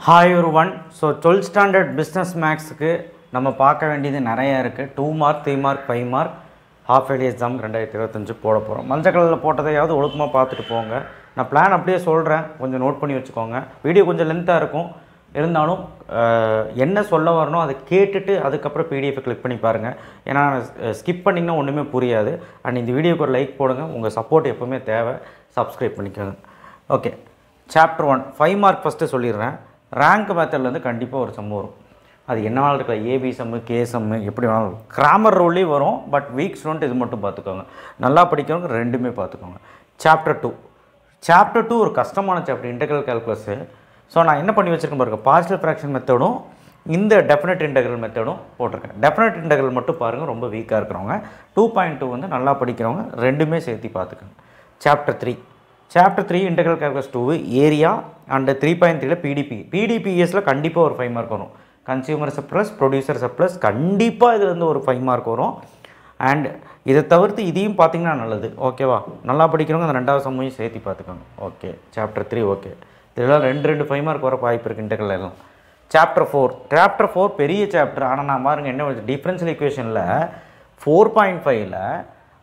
Hi ஒரு one so twelfth standard business மேக்ஸுக்கு நம்ம பார்க்க வேண்டியது நிறைய இருக்குது two mark three mark five mark half yearly exam ரெண்டாயிரத்தி இருபத்தஞ்சு போட போகிறோம் மஞ்சள் கலரில் போட்டதையாவது ஒழுக்கமாக பார்த்துட்டு போங்க. நான் பிளான் அப்படியே சொல்கிறேன் கொஞ்சம் நோட் பண்ணி வச்சுக்கோங்க. வீடியோ கொஞ்சம் லென்த்தாக இருக்கும். இருந்தாலும் என்ன சொல்ல வரணும் அதை கேட்டுட்டு அதுக்கப்புறம் பிடிஎஃப் கிளிக் பண்ணி பாருங்கள் ஏன்னா ஸ்கிப் பண்ணிங்கன்னா ஒன்றுமே புரியாது. அண்ட் இந்த வீடியோக்கு ஒரு லைக் போடுங்க. உங்கள் சப்போர்ட் எப்போவுமே தேவை. சப்ஸ்கிரைப் பண்ணிக்கோங்க. Okay chapter one five mark first சொல்லிடுறேன். ரேங்க் மெத்தட்லேருந்து கண்டிப்பாக ஒரு சம் வரும். அது என்ன வேணாலும் இருக்கலாம். ஏபி சம்மு கே சம்மு எப்படி வேணாலும். கிராமர் ரோல்லையும் வரும் பட் வீக் ஸ்டூடெண்ட் இது மட்டும் பார்த்துக்கோங்க. நல்லா படிக்கிறவங்க ரெண்டுமே பார்த்துக்கோங்க. சாப்டர் டூ சாப்டர் டூ ஒரு கஷ்டமான சாப்டர் இன்டெக்ரல் கால்குலஸு ஸோ நான் என்ன பண்ணி வச்சுருக்கேன் பாருங்க. பார்ஷியல் ஃப்ராக்ஷன் மெத்தடும் இந்த டெஃபினட் இன்டெக்ரல் மெத்தடும் போட்டிருக்கேன். டெஃபினட் இன்டெக்ரல் மட்டும் பாருங்கள் ரொம்ப வீக்காக இருக்கிறவங்க. டூ பாயிண்ட் டூ வந்து நல்லா படிக்கிறவங்க ரெண்டுமே சேர்த்து பார்த்துக்கோங்க. Chapter three chapter three integral calculus two area and three point த்ரீல பிடிபி பிடிபிஎஸில் கண்டிப்பாக ஒரு ஃபைவ் மார்க் வரும். கன்சியூமர் சப்ளஸ் ப்ரொடியூசர் சப்ளஸ் கண்டிப்பாக இதுலேருந்து ஒரு ஃபைவ் மார்க் வரும். அண்ட் இதை தவிர்த்து இதையும் பார்த்தீங்கன்னா நல்லது. ஓகேவா நல்லா படிக்கிறவங்க அந்த ரெண்டாவது சமயம் சேர்த்து பார்த்துக்கோங்க. ஓகே சாப்டர் த்ரீ ஓகே இதெல்லாம் ரெண்டு ரெண்டு ஃபைவ் மார்க் வர வாய்ப்பு இருக்குது இன்டெக்ரல் எல்லாம். சாப்டர் ஃபோர் சாப்டர் ஃபோர் பெரிய சாப்டர் ஆனால் நான் பாருங்கள் என்ன டிஃப்ரென்ஷியல் ஈக்குவேஷனில் ஃபோர் பாயிண்ட் ஃபைவ்ல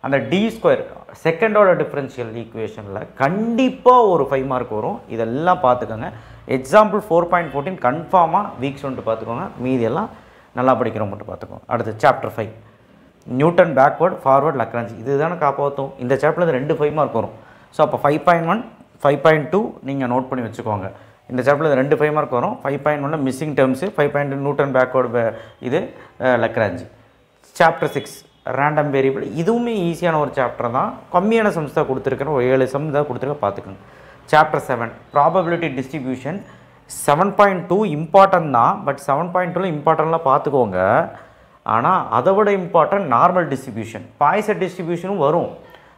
அந்த டி ஸ்கொயர் செகண்டோட டிஃப்ரென்ஷியல் ஈக்குவேஷனில் கண்டிப்பாக ஒரு ஃபைவ் மார்க் வரும். இதெல்லாம் பார்த்துக்கோங்க. எக்ஸாம்பிள் ஃபோர் பாயிண்ட் ஃபோர்டீன் கன்ஃபார்மாக வீக்ஸ் வந்துட்டு பார்த்துக்கோங்க. மீதியெல்லாம் நல்லா படிக்கிறவங்க மட்டும் பார்த்துக்கோங்க. அடுத்து chapter five Newton backward forward Lagrange இதுதானே காப்பாற்றும் இந்த சாப்டரில் ரெண்டு ஃபைவ் மார்க் வரும். ஸோ அப்போ five point one five point two நீங்கள் நோட் பண்ணி வச்சுக்கோங்க. இந்த சாப்டரில் ரெண்டு ஃபைவ் மார்க் வரும். ஃபைவ் பாயிண்ட் ஒன்ல missing terms five point Newton backward இது Lagrange chapter six random variable இதுவுமே ஈஸியான ஒரு சாப்டர் தான். கம்மியான சம்ஸ் தான் கொடுத்துருக்கேன். ஒரு ஏழு சம் தான் கொடுத்துருக்க பார்த்துக்கோங்க. Chapter seven probability distribution seven point two important தான். பட் செவன் பாயிண்ட் டூவில் இம்பார்ட்டன்ட்லாம் பார்த்துக்கோங்க. ஆனால் அதை விட இம்பார்ட்டன்ட் நார்மல் டிஸ்ட்ரிபியூஷன் பாய்ச டிஸ்ட்ரிபியூஷனும் வரும்.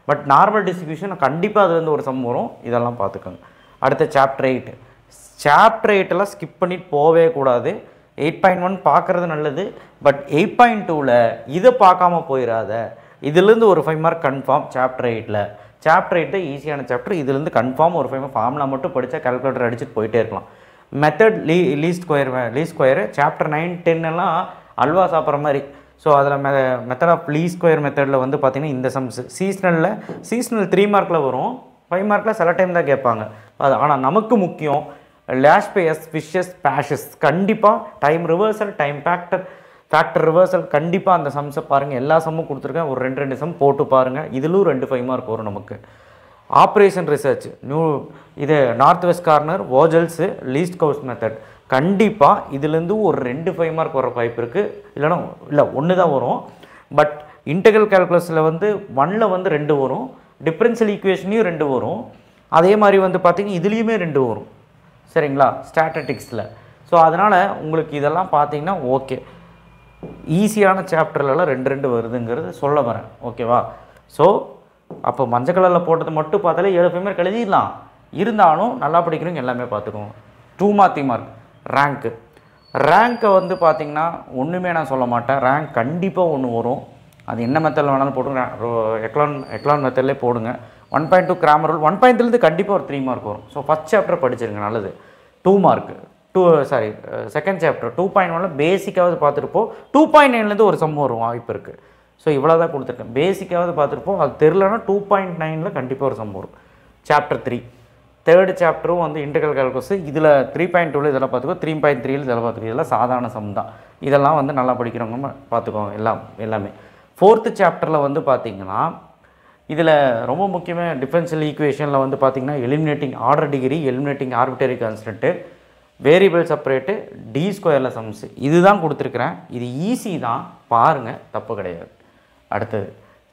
பட் நார்மல் டிஸ்ட்ரிபியூஷன் கண்டிப்பாக அதுலேருந்து ஒரு சம் வரும். இதெல்லாம் பார்த்துக்கோங்க. அடுத்த சாப்டர் எயிட் சாப்டர் எயிட்டெல்லாம் ஸ்கிப் பண்ணிட்டு போகவே கூடாது. எயிட் பாயிண்ட் ஒன் பார்க்குறது நல்லது. பட் எயிட் பாயிண்ட் டூவில் இதை பார்க்காம போயிடாத இதுலேருந்து ஒரு ஃபைவ் மார்க் கன்ஃபார்ம் சாப்டர் எயிட்டில் சாப்டர் எயிட்டு ஈஸியான சாப்டர் இதுலேருந்து கன்ஃபார்ம் ஒரு ஃபைவ் ஃபார்முலா மட்டும் படித்தா கால்குலேட்டர் அடிச்சுட்டு போயிட்டே இருக்கலாம். மெத்தட் லீ லீஸ்ட் ஸ்கொயர் லீ ஸ்கொயரு சாப்டர் நைன் டென் எல்லாம் அல்வா சாப்பிட்ற மாதிரி. ஸோ அதில் மெ மெத்தட் ஆஃப் லீ ஸ்கொயர் மெத்தடில் வந்து பார்த்தீங்கன்னா இந்த சம்ஸ் சீஸ்னலில் சீஸ்னல் த்ரீ மார்க்கில் வரும். ஃபைவ் மார்க்கில் சில டைம் தான் கேட்பாங்க. அது ஆனால் நமக்கு முக்கியம். லேஷ் பேயஸ் ஃபிஷஸ் பேஷஸ். கண்டிப்பாக time reversal time factor factor reversal கண்டிப்பாக அந்த சம்ஸை பாருங்கள் எல்லா சம்மும் கொடுத்துருக்கேன். ஒரு ரெண்டு ரெண்டு சம் போட்டு பாருங்கள் இதிலும் ரெண்டு ஃபைவ் மார்க் வரும் நமக்கு. ஆப்ரேஷன் ரிசர்ச் நியூ இது north west corner ஓஜல்ஸு least cost method கண்டிப்பாக இதுலேருந்து ஒரு ரெண்டு ஃபைவ் மார்க் வர வாய்ப்பு இருக்குது இல்லைனா இல்லை ஒன்று தான் வரும். பட் இன்டகல் கேல்குலஸில் வந்து ஒன்னில் வந்து ரெண்டு வரும். டிஃப்ரென்ஷியல் ஈக்குவேஷனையும் ரெண்டு வரும். அதே மாதிரி வந்து பார்த்திங்கன்னா இதுலேயுமே ரெண்டு வரும். சரிங்களா? ஸ்டாட்டடிக்ஸில் ஸோ அதனால் உங்களுக்கு இதெல்லாம் பார்த்தீங்கன்னா ஓகே ஈஸியான சாப்டர்லலாம் ரெண்டு ரெண்டு வருதுங்கிறது சொல்ல வரேன். ஓகேவா ஸோ அப்போ மஞ்சள் கலரில் போட்டது மட்டும் பார்த்தாலே ஏழு ஃபைவ் கழுதிடலாம் எழுதிடலாம். இருந்தாலும் நல்லா படிக்கிறவங்க எல்லாமே பார்த்துக்குவோம் டூ மாத்தி மார்க் ரேங்க்கு ரேங்க்கை வந்து பார்த்திங்கன்னா ஒன்றுமே நான் சொல்ல மாட்டேன். ரேங்க் கண்டிப்பாக ஒன்று வரும். அது என்ன மெத்தடில் வேணாலும் போடுங்க எக்லான் எக்லான் மெத்தட்லேயே போடுங்க. One point two Cramer rule one பாயிண்ட்லேருந்து கண்டிப்பாக ஒரு த்ரீ மார்க் வரும். ஸோ ஃபஸ்ட் சாப்டர் படிச்சிருங்க நல்லது. Two mark two sorry second chapter two point ஒனில் பேசிக்காவது பார்த்துருப்போம் டூ பாயிண்ட் நைன்லேருந்து ஒரு சம் வரும் வாய்ப்பு இருக்குது ஸோ இவ்வளோ தான் கொடுத்துருக்கேன் பேசிக்காவது பார்த்துருப்போம் அது தெரிலனா டூ பாயிண்ட் நைனில் கண்டிப்பாக ஒரு சம் வரும். சாப்டர் த்ரீ தேர்டு சாப்டரும் வந்து இன்டர்கல் கால்குலஸ் இதில் த்ரீ பாயிண்ட் டூவில் இதெல்லாம் பார்த்துக்கோ. த்ரீ பாயிண்ட் த்ரீல இதெல்லாம் பார்த்துக்கோ. இதெல்லாம் சாதாரண சம் தான். இதெல்லாம் வந்து நல்லா படிக்கிறவங்க பார்த்துக்கோங்க எல்லாம் எல்லாமே. ஃபோர்த்து சாப்டரில் வந்து பார்த்தீங்கன்னா இதில் ரொம்ப முக்கியமாக டிஃபரன்ஷியல் ஈக்குவேஷனில் வந்து பார்த்திங்கன்னா eliminating order degree eliminating arbitrary constant variable separate D ஸ்கொயரில் sums இதுதான் கொடுத்துருக்குறேன். இது ஈஸி தான். பாருங்கள் தப்பு கிடையாது. அடுத்தது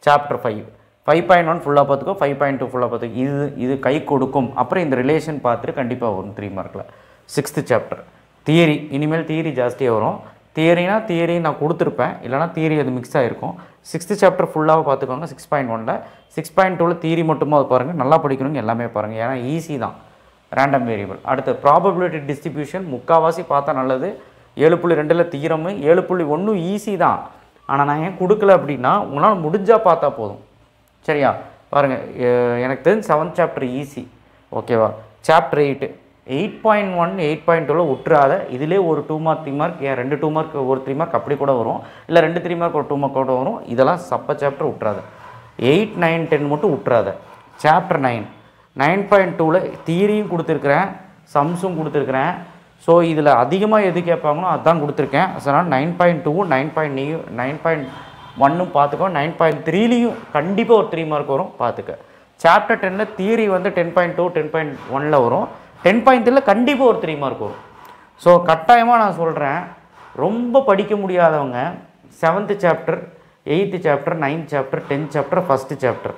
chapter five five point one ஃபுல்லாக பார்த்துக்கோ ஃபைவ் பாயிண்ட் டூ ஃபுல்லாக பார்த்துக்கோ. இது இது கை கொடுக்கும். அப்புறம் இந்த ரிலேஷன் பார்த்துட்டு கண்டிப்பாக வரும் த்ரீ மார்க்கில் சிக்ஸ்த்து சாப்டர் தியரி இனிமேல் தியரி ஜாஸ்தியாக வரும். தியரினா தியரி நான் கொடுத்துருப்பேன். இல்லைனா தியரி அது மிக்ஸ் ஆகிருக்கும் சிக்ஸ்த்து சாப்டர் ஃபுல்லாக பார்த்துக்கோங்க சிக்ஸ் பாயிண்ட் ஒனில் சிக்ஸ் பாயிண்ட் டூவில் தியரி மட்டுமா பாருங்கள் நல்லா படிக்கணுங்க எல்லாமே பாருங்கள் ஏன்னா ஈஸி தான். ரேண்டம் வேரியபிள் அடுத்து ப்ராபபிலிட்டி டிஸ்ட்ரிபியூஷன் முக்கால்வாசி பார்த்தா நல்லது. ஏழு புள்ளி ரெண்டில் தீரமு ஏழு புள்ளி ஒன்றும் ஈஸி தான். ஆனால் நான் ஏன் கொடுக்கல அப்படின்னா உங்களால் முடிஞ்சால் பார்த்தா போதும். சரியா? பாருங்கள் எனக்கு தெரிஞ்சு செவன்த் சாப்டர் ஈஸி ஓகேவா chapter eight eight point one eight point டூவில் விட்டுறாத இதிலே ஒரு டூ மார்க் த்ரீ மார்க் ஏன் ரெண்டு டூ மார்க் ஒரு த்ரீ மார்க் அப்படி கூட வரும். இல்லை ரெண்டு த்ரீ மார்க் ஒரு டூ மார்க் கூட வரும். இதெல்லாம் சப்ப சாப்டர் விட்றாத எயிட் நைன் டென் மட்டும் விட்றாத சாப்டர் நைன் நைன் பாயிண்ட் டூவில் தியரியும் கொடுத்துருக்குறேன். சம்ஸும் கொடுத்துருக்குறேன். ஸோ இதில் அதிகமாக எது கேட்பாங்களோ அதுதான் கொடுத்துருக்கேன். அதனால் நைன் பாயிண்ட் டூவும் நைன் பாயிண்ட் நீயும் நைன் பாயிண்ட் ஒன்னும் பார்த்துக்கோ. நைன் பாயிண்ட் த்ரீலையும் கண்டிப்பாக ஒரு த்ரீ மார்க் வரும். பார்த்துக்க. சாப்டர் டென்னில் தியரி வந்து ten point two ten point ஒனில் வரும். டென் பாயிண்ட் கண்டிப்பாக ஒரு த்ரீ மார்க் வரும். ஸோ கட்டாயமாக நான் சொல்கிறேன் ரொம்ப படிக்க முடியாதவங்க seventh chapter eighth chapter ninth chapter tenth chapter first chapter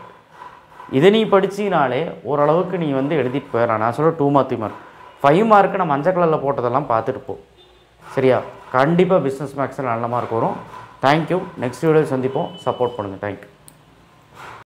இதை நீ படிச்சினாலே ஓரளவுக்கு நீ வந்து எழுதிட்டு போயிடலாம் நான் சொல்ல two mark three mark five mark நான் மஞ்சள் கலரில் போட்டதெல்லாம் பார்த்துருப்போம் சரியா? கண்டிப்பாக பிஸ்னஸ் மேக்ஸில் நல்ல மார்க் வரும். தேங்க்யூ நெக்ஸ்ட் வீடியோ சந்திப்போம். சப்போர்ட் பண்ணுங்கள் தேங்க்யூ